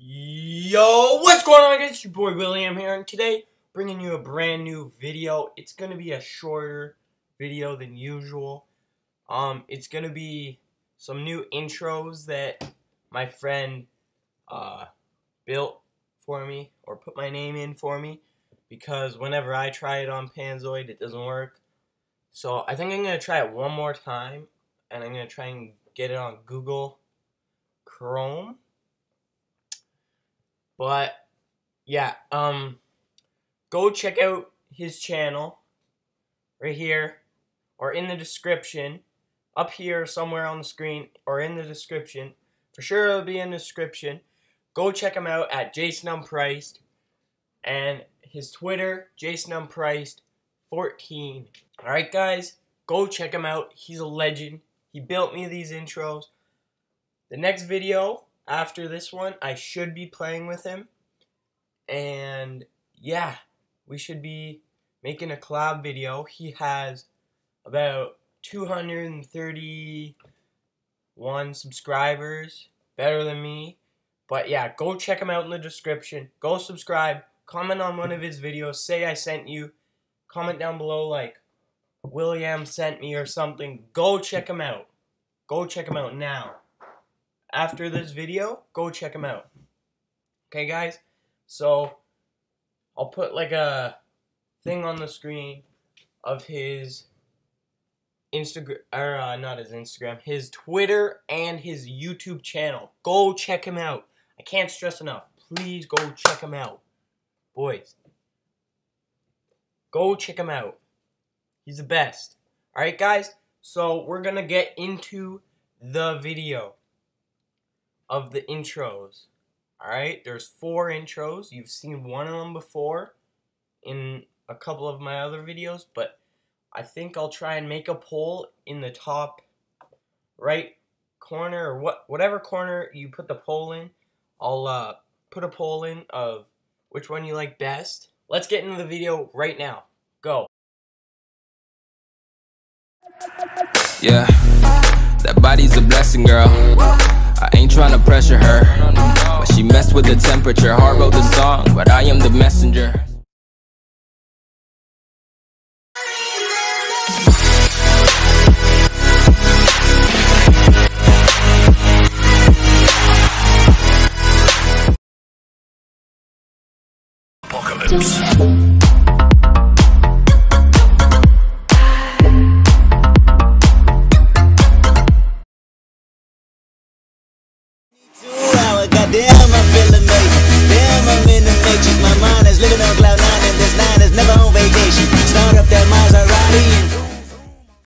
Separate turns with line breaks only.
Yo, what's going on guys? It's your boy William here, and today bringing you a brand new video. It's gonna be a shorter video than usual. Um, it's gonna be some new intros that my friend uh, built for me or put my name in for me because whenever I try it on Panzoid, it doesn't work. So I think I'm gonna try it one more time, and I'm gonna try and get it on Google Chrome but yeah, um go check out his channel right here or in the description up here somewhere on the screen or in the description. For sure it'll be in the description. Go check him out at Jason Unpriced and his Twitter, Jason Unpriced 14. Alright guys, go check him out. He's a legend. He built me these intros. The next video after this one, I should be playing with him. And yeah, we should be making a collab video. He has about 231 subscribers, better than me. But yeah, go check him out in the description. Go subscribe. Comment on one of his videos. Say I sent you. Comment down below like William sent me or something. Go check him out. Go check him out now after this video, go check him out. Okay, guys? So, I'll put like a thing on the screen of his Instagram, or uh, not his Instagram, his Twitter and his YouTube channel. Go check him out. I can't stress enough. Please go check him out. Boys. Go check him out. He's the best. Alright, guys? So, we're going to get into the video of the intros. Alright, there's four intros. You've seen one of them before in a couple of my other videos, but I think I'll try and make a poll in the top right corner or what whatever corner you put the poll in. I'll uh, put a poll in of which one you like best. Let's get into the video right now. Go.
Yeah, that body's a blessing, girl. I ain't trying to pressure her. But she messed with the temperature. Heart wrote the song, but I am the messenger.
Apocalypse Diadema feliz